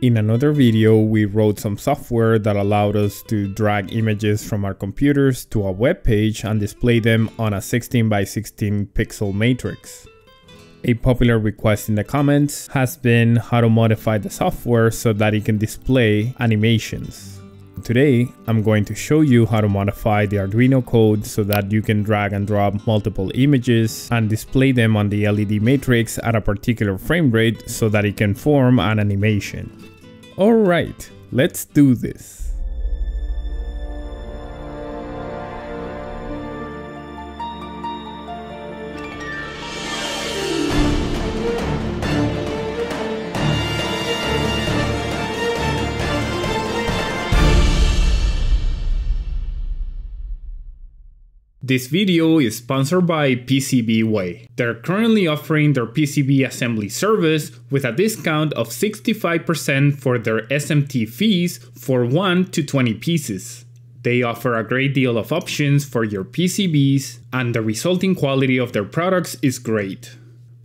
In another video, we wrote some software that allowed us to drag images from our computers to a web page and display them on a 16 by 16 pixel matrix. A popular request in the comments has been how to modify the software so that it can display animations. Today, I'm going to show you how to modify the Arduino code so that you can drag and drop multiple images and display them on the LED matrix at a particular frame rate so that it can form an animation. Alright, let's do this. This video is sponsored by PCBWay. They're currently offering their PCB assembly service with a discount of 65% for their SMT fees for 1 to 20 pieces. They offer a great deal of options for your PCBs and the resulting quality of their products is great.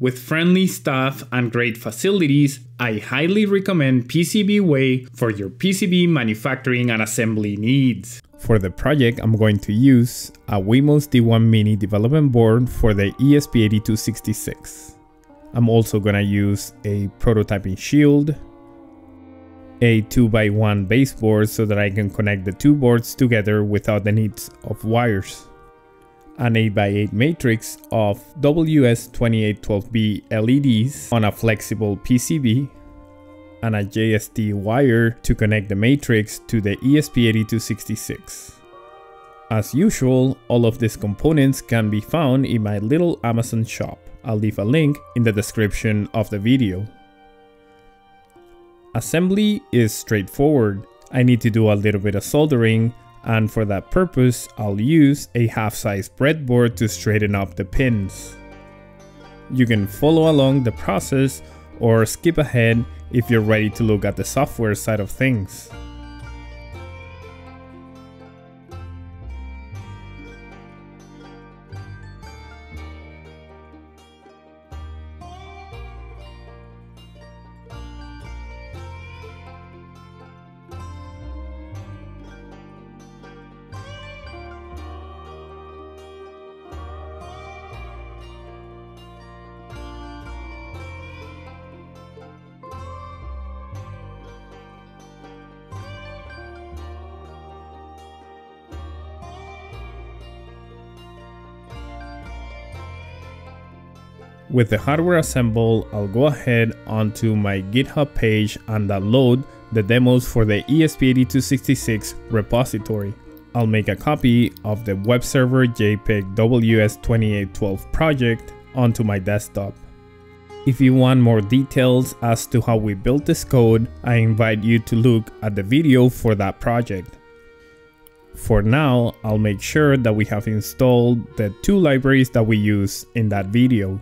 With friendly staff and great facilities, I highly recommend PCBWay for your PCB manufacturing and assembly needs. For the project, I'm going to use a Wemos D1 Mini development board for the ESP8266. I'm also going to use a prototyping shield, a 2x1 baseboard so that I can connect the two boards together without the needs of wires, an 8x8 matrix of WS2812B LEDs on a flexible PCB, and a JST wire to connect the matrix to the ESP8266. As usual, all of these components can be found in my little Amazon shop. I'll leave a link in the description of the video. Assembly is straightforward. I need to do a little bit of soldering and for that purpose I'll use a half-size breadboard to straighten up the pins. You can follow along the process or skip ahead if you're ready to look at the software side of things. With the hardware assembled, I'll go ahead onto my GitHub page and download the demos for the ESP8266 repository. I'll make a copy of the web server JPEG WS2812 project onto my desktop. If you want more details as to how we built this code, I invite you to look at the video for that project. For now, I'll make sure that we have installed the two libraries that we use in that video.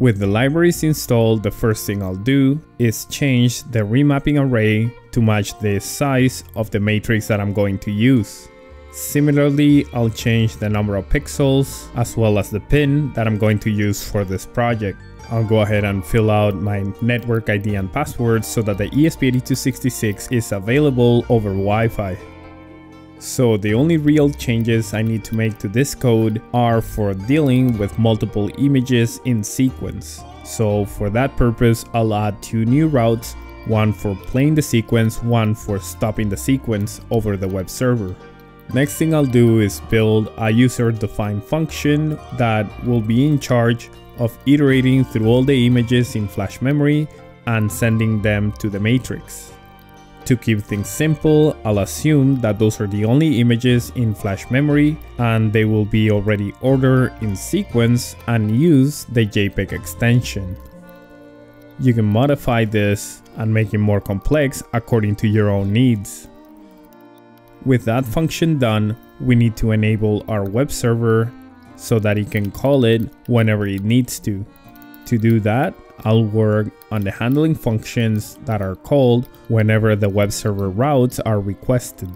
With the libraries installed, the first thing I'll do is change the remapping array to match the size of the matrix that I'm going to use. Similarly, I'll change the number of pixels as well as the pin that I'm going to use for this project. I'll go ahead and fill out my network ID and password so that the ESP8266 is available over Wi-Fi. So the only real changes I need to make to this code are for dealing with multiple images in sequence. So for that purpose, I'll add two new routes, one for playing the sequence, one for stopping the sequence over the web server. Next thing I'll do is build a user-defined function that will be in charge of iterating through all the images in flash memory and sending them to the matrix. To keep things simple, I'll assume that those are the only images in flash memory and they will be already ordered in sequence and use the JPEG extension. You can modify this and make it more complex according to your own needs. With that function done, we need to enable our web server so that it can call it whenever it needs to. To do that, I'll work on the handling functions that are called whenever the web server routes are requested.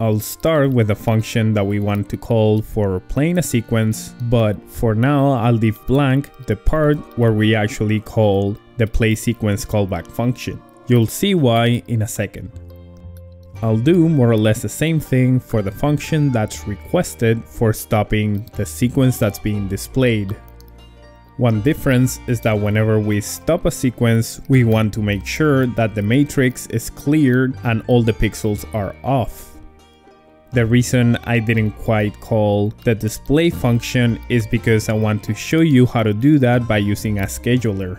I'll start with a function that we want to call for playing a sequence, but for now I'll leave blank the part where we actually call the play sequence callback function. You'll see why in a second. I'll do more or less the same thing for the function that's requested for stopping the sequence that's being displayed. One difference is that whenever we stop a sequence, we want to make sure that the matrix is cleared and all the pixels are off. The reason I didn't quite call the display function is because I want to show you how to do that by using a scheduler.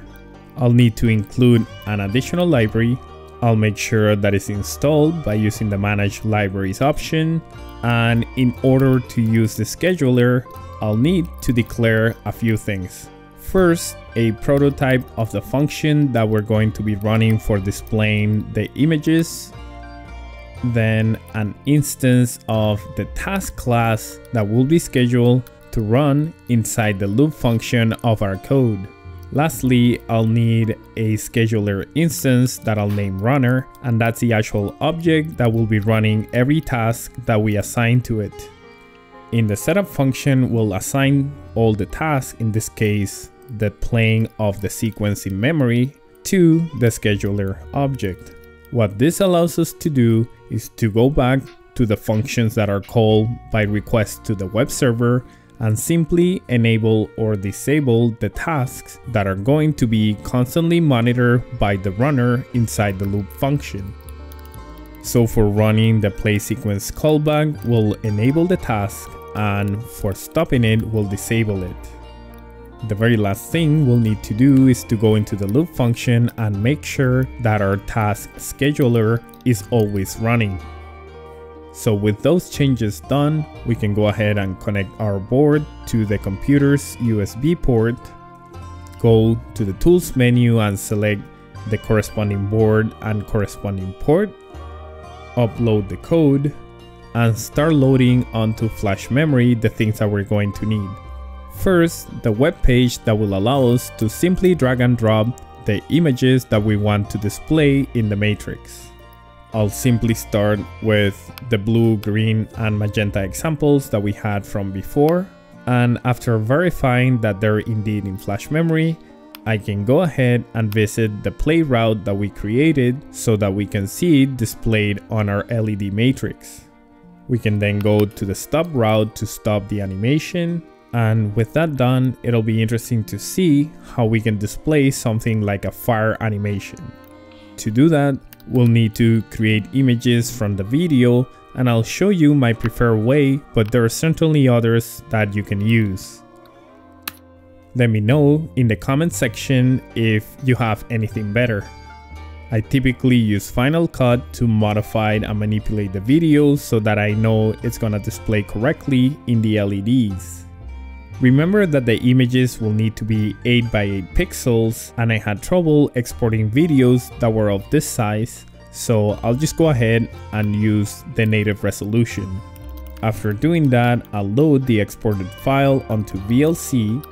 I'll need to include an additional library. I'll make sure that it's installed by using the manage libraries option. And in order to use the scheduler, I'll need to declare a few things. First, a prototype of the function that we're going to be running for displaying the images. Then an instance of the task class that will be scheduled to run inside the loop function of our code. Lastly, I'll need a scheduler instance that I'll name runner, and that's the actual object that will be running every task that we assign to it. In the setup function, we'll assign all the tasks, in this case, the playing of the sequence in memory to the scheduler object. What this allows us to do is to go back to the functions that are called by request to the web server and simply enable or disable the tasks that are going to be constantly monitored by the runner inside the loop function. So for running the play sequence callback, we'll enable the task and for stopping it, we'll disable it. The very last thing we'll need to do is to go into the loop function and make sure that our task scheduler is always running. So with those changes done, we can go ahead and connect our board to the computer's USB port, go to the tools menu and select the corresponding board and corresponding port, upload the code, and start loading onto flash memory the things that we're going to need. First, the web page that will allow us to simply drag and drop the images that we want to display in the matrix. I'll simply start with the blue, green, and magenta examples that we had from before. And after verifying that they're indeed in flash memory, I can go ahead and visit the play route that we created so that we can see it displayed on our LED matrix. We can then go to the stop route to stop the animation and with that done, it'll be interesting to see how we can display something like a fire animation. To do that, we'll need to create images from the video and I'll show you my preferred way, but there are certainly others that you can use. Let me know in the comment section if you have anything better. I typically use Final Cut to modify and manipulate the video so that I know it's gonna display correctly in the LEDs. Remember that the images will need to be 8 by 8 pixels and I had trouble exporting videos that were of this size, so I'll just go ahead and use the native resolution. After doing that, I'll load the exported file onto VLC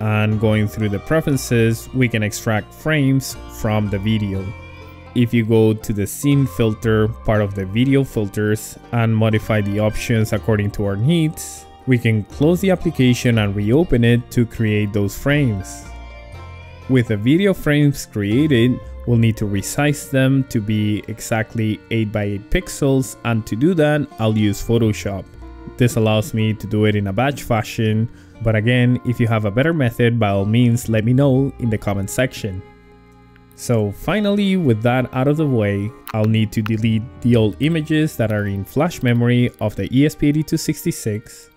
and going through the preferences, we can extract frames from the video. If you go to the scene filter part of the video filters and modify the options according to our needs, we can close the application and reopen it to create those frames. With the video frames created, we'll need to resize them to be exactly 8 by 8 pixels and to do that, I'll use Photoshop. This allows me to do it in a batch fashion, but again, if you have a better method, by all means let me know in the comment section. So finally, with that out of the way, I'll need to delete the old images that are in flash memory of the ESP8266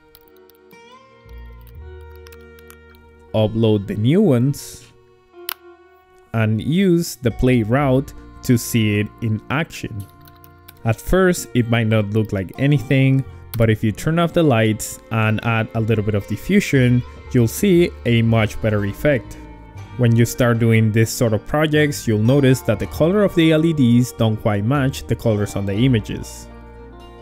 upload the new ones, and use the play route to see it in action. At first, it might not look like anything, but if you turn off the lights and add a little bit of diffusion, you'll see a much better effect. When you start doing this sort of projects, you'll notice that the color of the LEDs don't quite match the colors on the images.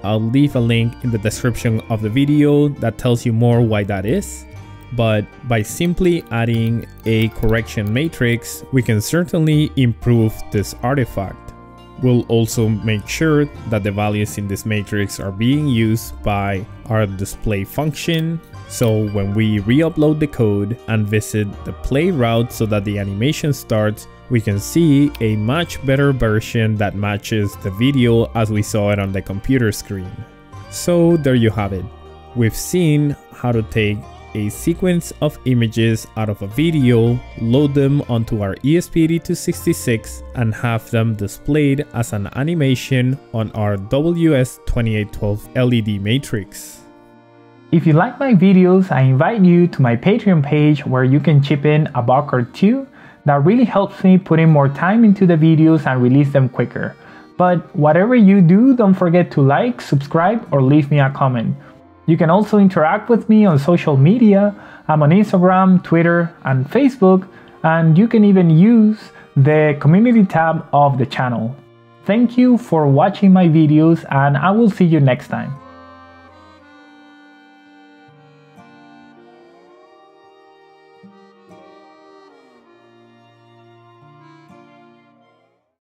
I'll leave a link in the description of the video that tells you more why that is, but by simply adding a correction matrix, we can certainly improve this artifact. We'll also make sure that the values in this matrix are being used by our display function. So when we re-upload the code and visit the play route so that the animation starts, we can see a much better version that matches the video as we saw it on the computer screen. So there you have it. We've seen how to take a sequence of images out of a video, load them onto our ESP8266 and have them displayed as an animation on our WS2812 LED matrix. If you like my videos, I invite you to my Patreon page where you can chip in a buck or two. That really helps me put in more time into the videos and release them quicker. But whatever you do, don't forget to like, subscribe, or leave me a comment. You can also interact with me on social media. I'm on Instagram, Twitter, and Facebook, and you can even use the community tab of the channel. Thank you for watching my videos and I will see you next time.